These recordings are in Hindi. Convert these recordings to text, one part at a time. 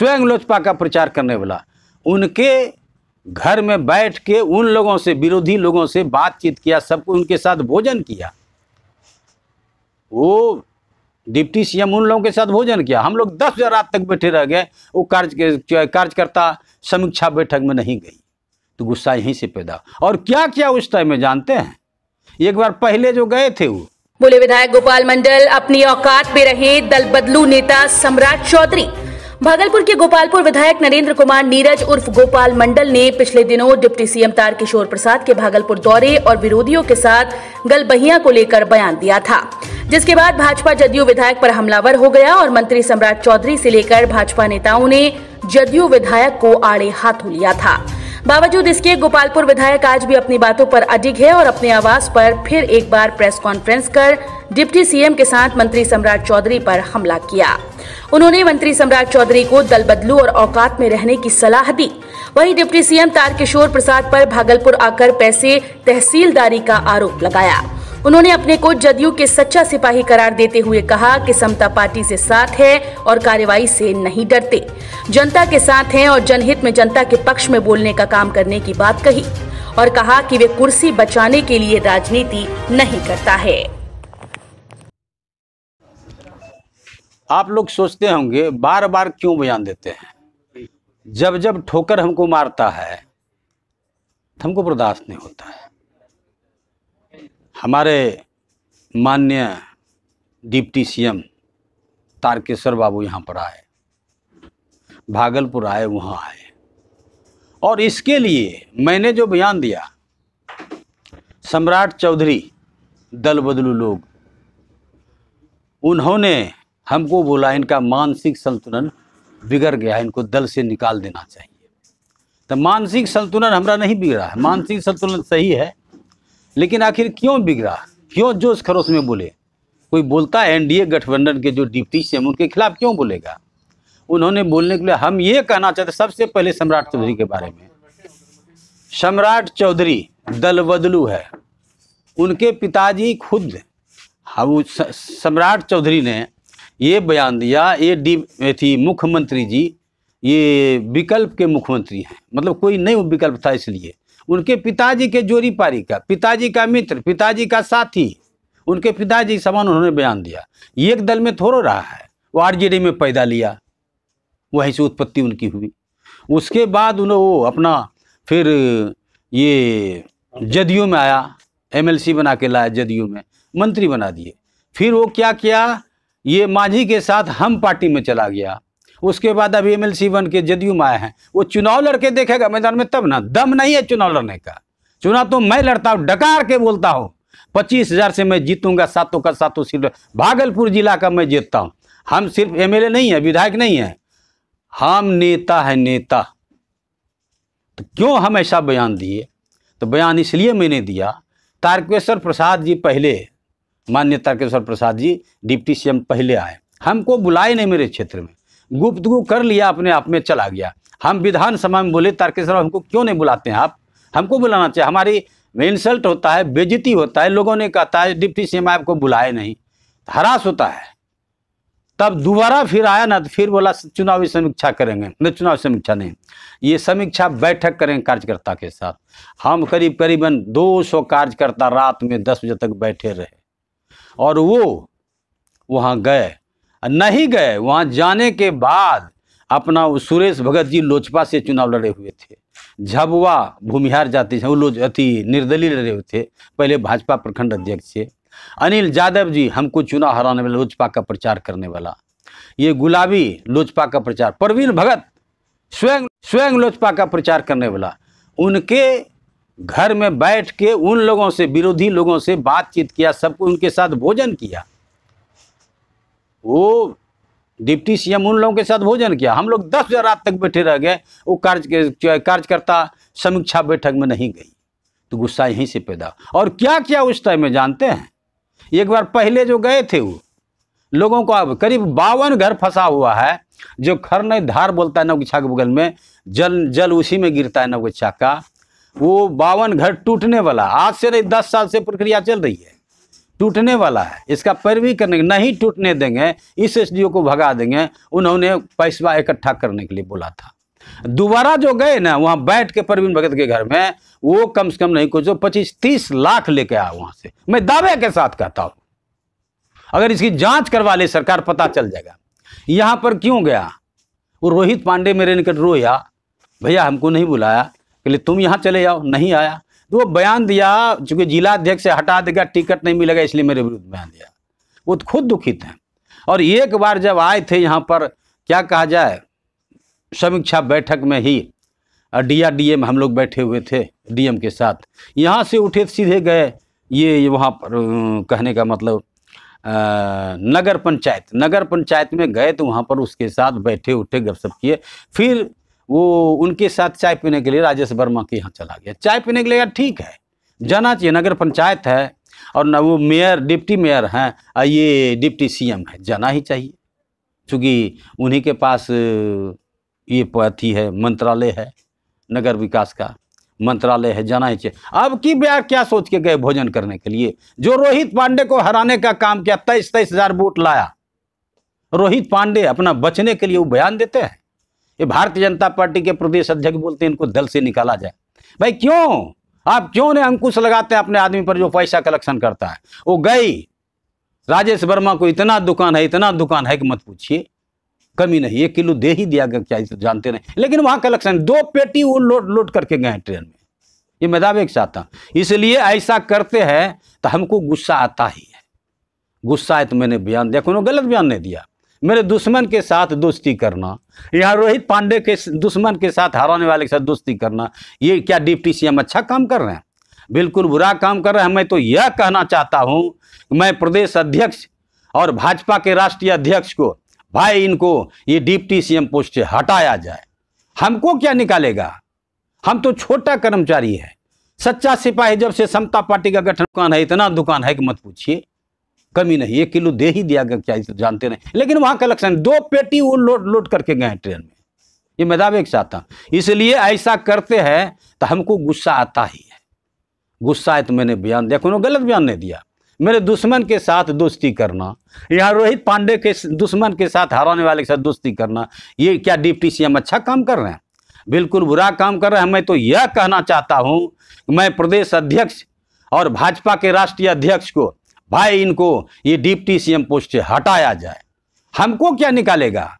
स्वयं लोजपा का प्रचार करने वाला। उनके घर में बैठ के उन लोगों से, विरोधी लोगों से बातचीत किया, सबको उनके साथ भोजन किया। वो डिप्टी सीएम उन लोगों के साथ भोजन किया। हम लोग दस रात तक बैठे रह गए। वो कार्य, कार्यकर्ता समीक्षा बैठक में नहीं गई। तो गुस्सा यहीं से पैदा। और क्या क्या उस टाइम में जानते हैं? एक बार पहले जो गए थे वो। बोले, विधायक गोपाल मंडल, अपनी औकात में रहे दल बदलू नेता सम्राट चौधरी। भागलपुर के गोपालपुर विधायक नरेंद्र कुमार नीरज उर्फ़ गोपाल मंडल ने पिछले दिनों डिप्टी सीएम तारकिशोर प्रसाद के भागलपुर दौरे और विरोधियों के साथ गलबहिया को लेकर बयान दिया था, जिसके बाद भाजपा जदयू विधायक पर हमलावर हो गया और मंत्री सम्राट चौधरी से लेकर भाजपा नेताओं ने जदयू विधायक को आड़े हाथों लिया था। बावजूद इसके, गोपालपुर विधायक आज भी अपनी बातों पर अडिग है और अपने आवास पर फिर एक बार प्रेस कॉन्फ्रेंस कर डिप्टी सीएम के साथ मंत्री सम्राट चौधरी पर हमला किया। उन्होंने मंत्री सम्राट चौधरी को दल बदलू और औकात में रहने की सलाह दी। वहीं डिप्टी सीएम तारकिशोर प्रसाद पर भागलपुर आकर पैसे तहसीलदारी का आरोप लगाया। उन्होंने अपने को जदयू के सच्चा सिपाही करार देते हुए कहा कि समता पार्टी से साथ है और कार्रवाई से नहीं डरते। जनता के साथ हैं और जनहित में जनता के पक्ष में बोलने का काम करने की बात कही और कहा कि वे कुर्सी बचाने के लिए राजनीति नहीं करता है। आप लोग सोचते होंगे बार बार क्यों बयान देते हैं? जब जब ठोकर हमको मारता है तो हमको बर्दाश्त नहीं होता हमारे माननीय डिप्टी सीएम तारकेश्वर बाबू यहाँ पर आए, भागलपुर आए, वहाँ आए। और इसके लिए मैंने जो बयान दिया, सम्राट चौधरी, दल बदलू लोग, उन्होंने हमको बोला, इनका मानसिक संतुलन बिगड़ गया है, इनको दल से निकाल देना चाहिए। तो मानसिक संतुलन हमारा नहीं बिगड़ा है, मानसिक संतुलन सही है लेकिन आखिर क्यों बिगड़ा? क्यों जोश खरोश में बोले? कोई बोलता है एनडीए गठबंधन के जो डिप्टी सीएम उनके खिलाफ क्यों बोलेगा? उन्होंने बोलने के लिए हम ये कहना चाहते सबसे पहले सम्राट चौधरी के बारे में। सम्राट चौधरी दल बदलू है। उनके पिताजी खुद हाँ, सम्राट चौधरी ने ये बयान दिया ये डी थी मुख्यमंत्री जी ये विकल्प के मुख्यमंत्री हैं। मतलब कोई नहीं विकल्प था इसलिए। उनके पिताजी के जोरी पारी का, पिताजी का मित्र, पिताजी का साथी, उनके पिताजी समान उन्होंने बयान दिया। एक दल में थोड़ा रहा है, वो आरजेडी में पैदा लिया। वहीं से उत्पत्ति उनकी हुई। उसके बाद उन्हें, वो अपना फिर ये जदयू में आया, एमएलसी बना के लाया जदयू में, मंत्री बना दिए। फिर वो क्या किया, ये माझी के साथ हम पार्टी में चला गया। उसके बाद अभी एमएलसी बन के जदयू में आए हैं। वो चुनाव लड़के देखेगा मैदान में तब ना, दम नहीं है चुनाव लड़ने का। चुनाव तो मैं लड़ता हूँ, डकार के बोलता हूँ। पच्चीस हज़ार से मैं जीतूँगा, सातों का सातों सीट। भागलपुर जिला का मैं जीतता हूँ। हम सिर्फ़ एमएलए नहीं है, विधायक नहीं है। हम नेता है, नेता। तो क्यों हम ऐसा बयान दिए? तो बयान इसलिए मैंने दिया, तारकेश्वर प्रसाद जी पहले मान्य तारकेश्वर प्रसाद जी, डिप्टी सीएम पहले आए। हमको बुलाए नहीं मेरे क्षेत्र में। गुप्तगु कर लिया, अपने आप में चला गया। हम विधानसभा में बोले, तारकेश्वर हमको क्यों नहीं बुलाते हैं आप? हमको बुलाना चाहिए। हमारी इंसल्ट होता है बेजती होता है। लोगों ने कहता है डिप्टी सीएम आपको बुलाए नहीं। हरास होता है। तब दोबारा फिर आया ना तो फिर बोला, चुनावी समीक्षा करेंगे। नहीं चुनाव समीक्षा नहीं। ये समीक्षा बैठक करेंगे कार्यकर्ता के साथ। हम करीब करीबन 200 कार्यकर्ता रात में 10 बजे तक बैठे रहे। और वो, वहाँ गए। नहीं गए, वहाँ जाने के बाद अपना सुरेश भगत जी लोजपा से चुनाव लड़े हुए थे। झबुआ भूमिहार जाति वो अति निर्दलीय लड़े हुए थे, पहले भाजपा प्रखंड अध्यक्ष थे। अनिल यादव जी हमको चुनाव हराने वाला, लोजपा का प्रचार करने वाला। ये गुलाबी लोजपा का प्रचार प्रवीण भगत स्वयं स्वयं लोजपा का प्रचार करने वाला। उनके घर में बैठ के उन लोगों से, विरोधी लोगों से बातचीत किया, सबको उनके साथ भोजन किया। वो डिप्टी सीएम उन लोगों के साथ भोजन किया। हम लोग दस बजे रात तक बैठे रह गए, वो कार्य कार्यकर्ता समीक्षा बैठक में नहीं गई। तो गुस्सा यहीं से पैदा। और क्या क्या उस टाइम में जानते हैं? एक बार पहले जो गए थे वो, लोगों को अब करीब बावन घर फंसा हुआ है, जो खरनई धार बोलता है नवगिछा के बगल में, जल जल उसी में गिरता है नवगछा का वो बावन घर टूटने वाला, आज से नहीं, दस साल से प्रक्रिया चल रही है। टूटने वाला है। इसका पैरवी करने नहीं टूटने देंगे, इस एसडीओ को भगा देंगे, उन्होंने पैसा इकट्ठा करने के लिए बोला था। दोबारा जो गए ना, वहाँ बैठ के परवीन भगत के घर में, वो कम से कम नहीं, कुछ पच्चीस, तीस लाख लेके आया वहाँ से। मैं दावे के साथ कहता हूँ। अगर इसकी जाँच करवा ले, सरकार पता चल जाएगा। यहाँ पर क्यों गया? वो रोहित पांडे मेरे निकट रोया। भैया, हमको नहीं बुलाया। कहले, तुम यहाँ चले जाओ नहीं आया। तो वो बयान दिया चूँकि जिला अध्यक्ष से हटा देगा टिकट नहीं मिलेगा इसलिए मेरे विरुद्ध बयान दिया। वो तो खुद दुखित हैं। और एक बार जब आए थे यहाँ पर क्या कहा जाए समीक्षा बैठक में ही डी डी हम लोग बैठे हुए थे डीएम के साथ यहाँ से उठे सीधे गए ये वहाँ पर कहने का मतलब अ, नगर पंचायत नगर पंचायत में गए तो वहाँ पर उसके साथ बैठे उठे गपशप किए। फिर वो उनके साथ चाय पीने के लिए राजेश वर्मा के यहाँ चला गया। चाय पीने के लिए यार ठीक है, जाना चाहिए, नगर पंचायत है और न वो मेयर, डिप्टी मेयर हैं और ये डिप्टी सीएम है, जाना ही चाहिए। चूँकि उन्हीं के पास ये अथी है, मंत्रालय है, नगर विकास का मंत्रालय है, जाना ही चाहिए। अब की ब्याह क्या सोच के गए भोजन करने के लिए? जो रोहित पांडे को हराने का काम किया, तेईस तेईस हज़ार वोट लाया। रोहित पांडे अपना बचने के लिए वो बयान देते हैं। ये भारतीय जनता पार्टी के प्रदेश अध्यक्ष बोलते हैं, इनको दल से निकाला जाए। भाई क्यों? आप क्यों ने अंकुश लगाते हैं अपने आदमी पर जो पैसा कलेक्शन करता है? वो गई। राजेश वर्मा को इतना दुकान है, इतना दुकान है कि मत पूछिए। कमी नहीं, एक किलो दे ही दिया गया, क्या जानते नहीं। लेकिन वहाँ कलेक्शन, दो पेटी वो लोड लोड करके गए ट्रेन में। ये मैं दावे के साथ इसलिए ऐसा करते हैं तो हमको गुस्सा आता ही है। गुस्सा है तो मैंने बयान दिया कोनो गलत बयान नहीं दिया। मेरे दुश्मन के साथ दोस्ती करना। यहाँ रोहित पांडे के दुश्मन के साथ हराने वाले के साथ दोस्ती करना, ये क्या डिप्टी सीएम अच्छा काम कर रहे हैं? बिल्कुल बुरा काम कर रहे हैं। मैं तो यह कहना चाहता हूँ, मैं प्रदेश अध्यक्ष और भाजपा के राष्ट्रीय अध्यक्ष को, भाई इनको, ये डिप्टी सीएम पोस्ट से हटाया जाए। हमको क्या निकालेगा? हम तो छोटा कर्मचारी है। सच्चा सिपाही जब से समता पार्टी का गठन दुकान है, इतना दुकान है कि मत पूछिए। कमी नहीं, एक किलो दे ही दिया गया, क्या जानते नहीं। लेकिन वहाँ कलेक्शन दो पेटी वो लोड लोड करके गए ट्रेन में। ये मैं दावे के साथ इसलिए ऐसा करते हैं तो हमको गुस्सा आता ही है। गुस्सा है तो मैंने बयान दिया कोनो गलत बयान नहीं दिया। मेरे दुश्मन के साथ दोस्ती करना, यहाँ रोहित पांडे के दुश्मन के साथ हराने वाले के साथ दोस्ती करना, ये क्या डिप्टी सीएम अच्छा काम कर रहे हैं? बिल्कुल बुरा काम कर रहे हैं। मैं तो यह कहना चाहता हूँ, मैं प्रदेश अध्यक्ष और भाजपा के राष्ट्रीय अध्यक्ष को भाई इनको ये डिप्टी सीएम पोस्ट से हटाया जाए। हमको क्या निकालेगा?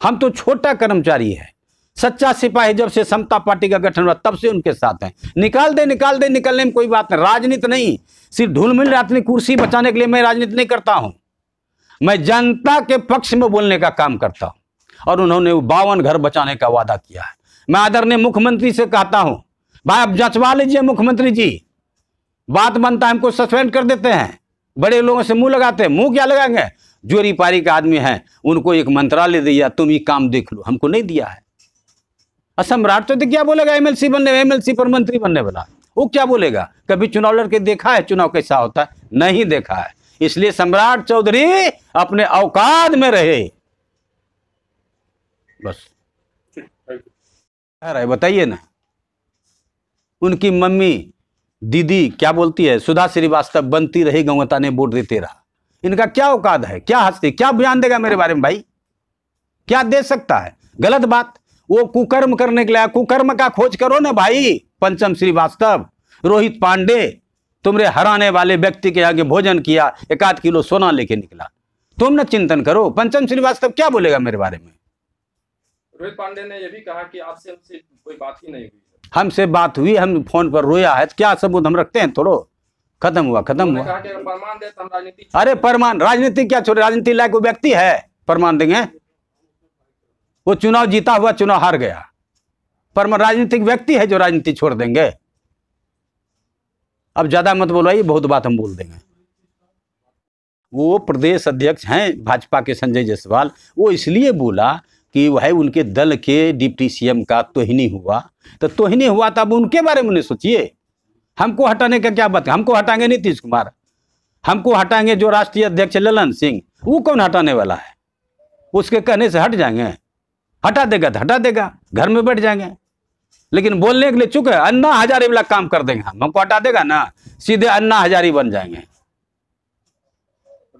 हम तो छोटा कर्मचारी है। सच्चा सिपाही जब से समता पार्टी का गठन हुआ, तब से उनके साथ हैं। निकाल दे निकाल दे, निकलने में कोई बात नहीं। राजनीति नहीं। सिर्फ़ ढूल मिल अपनी कुर्सी बचाने के लिए मैं राजनीति नहीं करता हूँ। मैं जनता के पक्ष में बोलने का काम करता हूँ। और उन्होंने बावन घर बचाने का वादा किया है। मैं आदरणीय मुख्यमंत्री से कहता हूँ, भाई आप जचवा लीजिए मुख्यमंत्री जी। बात बनता है, हमको सस्पेंड कर देते हैं। बड़े लोगों से मुँह लगाते हैं, मुँह क्या लगाएँगे? जोरी पारी का आदमी है, उनको एक मंत्रालय दिया, तुम ये काम देख लो, हमको नहीं दिया है। सम्राट तो क्या बोलेगा एमएलसी बनने एमएलसी पर मंत्री बनने वाला वो क्या बोलेगा? कभी चुनाव लड़के देखा है, चुनाव कैसा होता है? नहीं देखा है। इसलिए सम्राट चौधरी अपने औकात में रहे। बस। बताइए ना। उनकी मम्मी दीदी, क्या बोलती है? सुधा श्रीवास्तव बनती रही गंगता ने वोट देते रहा इनका क्या औकात है? क्या हँसते? क्या बयान देगा मेरे बारे में भाई? क्या दे सकता है? गलत बात। वो कुकर्म करने के लिए कुकर्म का खोज करो ना भाई, पंचम श्रीवास्तव। रोहित पांडे, तुमरे हराने वाले व्यक्ति के आगे भोजन किया, एक आध किलो सोना लेके निकला। तुम ना चिंतन करो। पंचम श्रीवास्तव क्या बोलेगा मेरे बारे में? रोहित पांडे ने यह भी कहा कि आपसे हमसे कोई बात ही नहीं हुई। हमसे बात हुई हम फ़ोन पर रोया है तो क्या सबूत हम रखते हैं? थोड़ो। खत्म हुआ खत्म हुआ। अगर प्रमाण राजनीति अरे क्या छोड़े? राजनीति लायक वो व्यक्ति है? प्रमाण देंगे। वो चुनाव जीता हुआ चुनाव हार गया। परमान राजनीतिक व्यक्ति है जो राजनीति छोड़ देंगे। अब ज़्यादा मत बोलो बहुत बात हम बोल देंगे। वो प्रदेश अध्यक्ष हैं भाजपा के संजय जायसवाल। वो इसलिए बोला कि वह उनके दल के डिप्टी सीएम का तोहिनी हुआ। तो तोहिनी हुआ तब उनके बारे में सोचिए। हमको हटाने का क्या बात हमको हटाएँगे नीतीश कुमार। हमको हटाएँगे जो राष्ट्रीय अध्यक्ष ललन सिंह। वो कौन हटाने वाला है? उसके कहने से हट जाएँगे। हटा देगा तो हटा देगा। घर में बैठ जाएँगे। लेकिन बोलने के लिए है। अन्ना हजारी वाला काम कर देंगे हम। हमको हटा देगा ना? सीधे अन्ना हजारी बन जाएँगे।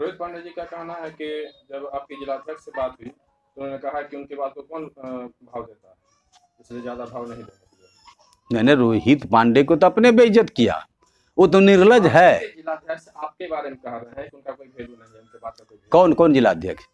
रोहित पांडे जी का कहना है कि जब आपकी जिलाध्यक्ष से बात हुई तो उन्होंने कहा कि उनके बात को कौन भाव देता है? इसलिए ज़्यादा भाव नहीं देने मैंने रोहित पांडे को तो अपने बेइज्जत किया। वो तो निर्लज है। जिलाध्यक्ष आपके बारे में कह रहे हैं उनका कोई वैल्यू नहीं है उनके बात का कोई कौन कौन जिलाध्यक्ष?